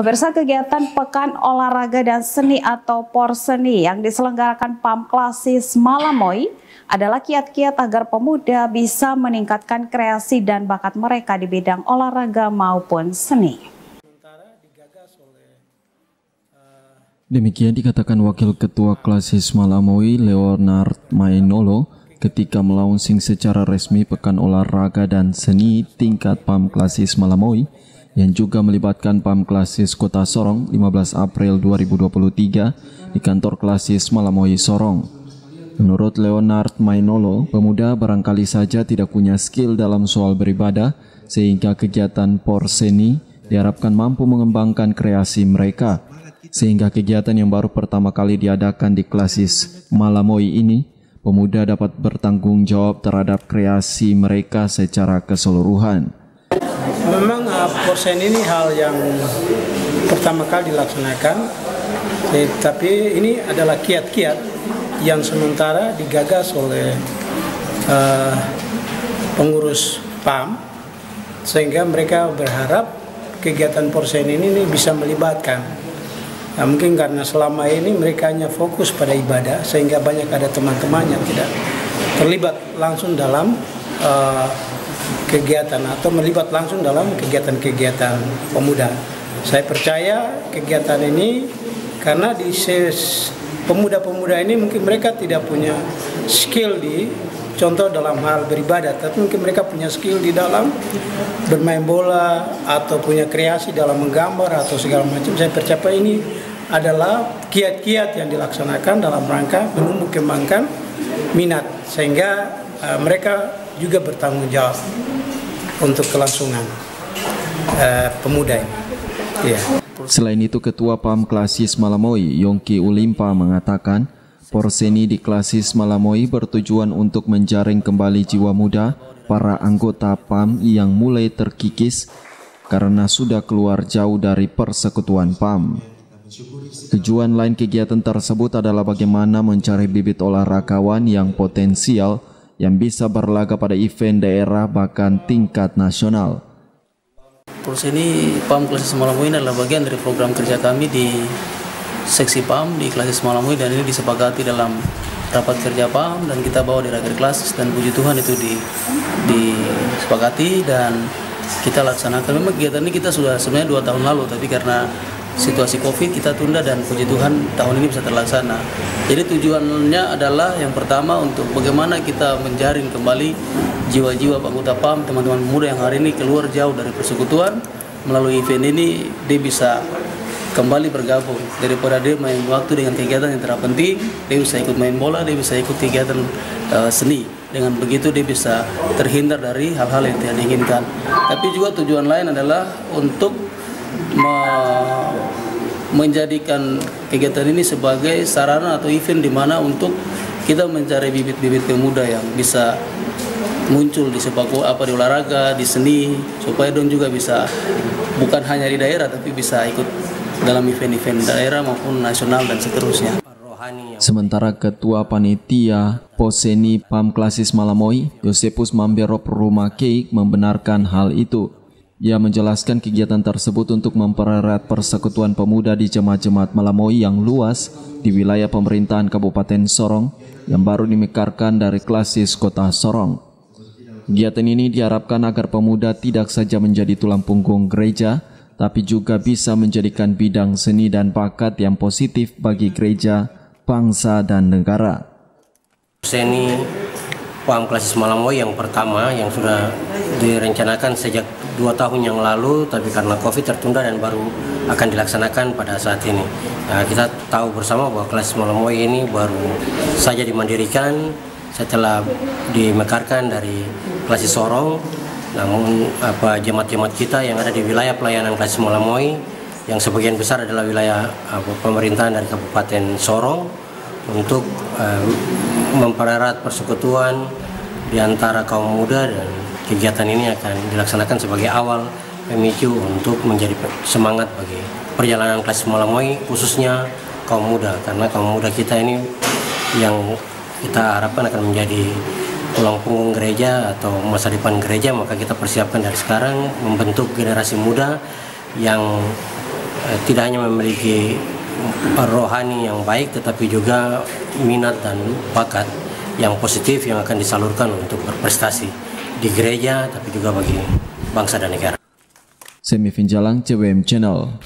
Pemirsa kegiatan Pekan Olahraga dan Seni atau Porseni yang diselenggarakan PAM Klasis Malamoy adalah kiat-kiat agar pemuda bisa meningkatkan kreasi dan bakat mereka di bidang olahraga maupun seni. Demikian dikatakan Wakil Ketua Klasis Malamoy Leonard Mainolo ketika melaunching secara resmi Pekan Olahraga dan Seni tingkat PAM Klasis Malamoy yang juga melibatkan PAM Klasis Kota Sorong 15 April 2023 di kantor Klasis Malamoy Sorong. Menurut Leonard Mainolo, pemuda barangkali saja tidak punya skill dalam soal beribadah sehingga kegiatan Porseni diharapkan mampu mengembangkan kreasi mereka. Sehingga kegiatan yang baru pertama kali diadakan di Klasis Malamoy ini, pemuda dapat bertanggung jawab terhadap kreasi mereka secara keseluruhan. Memang uh, ini hal yang pertama kali dilaksanakan, eh, tapi ini adalah kiat-kiat yang sementara digagas oleh uh, pengurus PAM, sehingga mereka berharap kegiatan porsen ini, ini bisa melibatkan. Nah, mungkin karena selama ini mereka hanya fokus pada ibadah, sehingga banyak ada teman-teman yang tidak terlibat langsung dalam uh, kegiatan atau melibat langsung dalam kegiatan-kegiatan pemuda. Saya percaya kegiatan ini karena di pemuda-pemuda ini mungkin mereka tidak punya skill di contoh dalam hal beribadah, tapi mungkin mereka punya skill di dalam bermain bola atau punya kreasi dalam menggambar atau segala macam. Saya percaya ini adalah kiat-kiat yang dilaksanakan dalam rangka menumbuh kembangkan minat sehingga uh, mereka juga bertanggung jawab untuk kelangsungan uh, pemuda ini. Yeah. Selain itu, Ketua PAM Klasis Malamoy, Yongki Ulimpa mengatakan, Porseni di Klasis Malamoy bertujuan untuk menjaring kembali jiwa muda para anggota PAM yang mulai terkikis karena sudah keluar jauh dari persekutuan PAM. Tujuan lain kegiatan tersebut adalah bagaimana mencari bibit olahragawan yang potensial yang bisa berlaga pada event daerah bahkan tingkat nasional. Terus ini PAM Klasis Malamui adalah bagian dari program kerja kami di seksi PAM di Klasis Malamui dan ini disepakati dalam rapat kerja PAM dan kita bawa di raker klasis dan puji Tuhan itu di disepakati dan kita laksanakan. Memang kegiatan ini kita sudah sebenarnya dua tahun lalu tapi karena situasi COVID kita tunda dan puji Tuhan tahun ini bisa terlaksana. Jadi tujuannya adalah yang pertama untuk bagaimana kita menjaring kembali jiwa-jiwa anggota PAM, teman-teman muda yang hari ini keluar jauh dari persekutuan. Melalui event ini dia bisa kembali bergabung. Daripada dia main waktu dengan kegiatan yang terpenting dia bisa ikut main bola dia bisa ikut kegiatan uh, seni. Dengan begitu dia bisa terhindar dari hal-hal yang tidak diinginkan. Tapi juga tujuan lain adalah untuk me menjadikan kegiatan ini sebagai sarana atau event di mana untuk kita mencari bibit-bibit pemuda yang bisa muncul di sepak bola apa di olahraga, di seni supaya don juga bisa bukan hanya di daerah tapi bisa ikut dalam event-event daerah maupun nasional dan seterusnya. Sementara Ketua Panitia Poseni Pam Klasis Malamoy, Yosepus Mamberop Rumah Keik membenarkan hal itu. Ia menjelaskan kegiatan tersebut untuk mempererat persekutuan pemuda di jemaat-jemaat Malamoy yang luas di wilayah pemerintahan Kabupaten Sorong yang baru dimekarkan dari klasis kota Sorong. Kegiatan ini diharapkan agar pemuda tidak saja menjadi tulang punggung gereja, tapi juga bisa menjadikan bidang seni dan bakat yang positif bagi gereja, bangsa, dan negara. Seni Pam Klasis Malamoy yang pertama yang sudah direncanakan sejak dua tahun yang lalu tapi karena Covid tertunda dan baru akan dilaksanakan pada saat ini. Nah, kita tahu bersama bahwa Klasis Malamoy ini baru saja dimandirikan setelah dimekarkan dari Klasis Sorong namun apa jemaat-jemaat kita yang ada di wilayah pelayanan Klasis Malamoy yang sebagian besar adalah wilayah apa, pemerintahan dari Kabupaten Sorong untuk uh, mempererat persekutuan di antara kaum muda dan kegiatan ini akan dilaksanakan sebagai awal pemicu untuk menjadi semangat bagi perjalanan kelas Malamoy khususnya kaum muda. Karena kaum muda kita ini yang kita harapkan akan menjadi tulang punggung gereja atau masa depan gereja maka kita persiapkan dari sekarang membentuk generasi muda yang eh, tidak hanya memiliki rohani yang baik tetapi juga minat dan bakat yang positif yang akan disalurkan untuk berprestasi di gereja tapi juga bagi bangsa dan negara. Semi Finjalang CWM Channel.